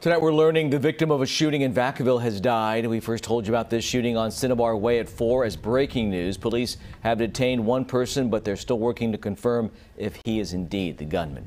Tonight we're learning the victim of a shooting in Vacaville has died. We first told you about this shooting on Cinnabar Way at 4 as breaking news. Police have detained one person, but they're still working to confirm if he is indeed the gunman.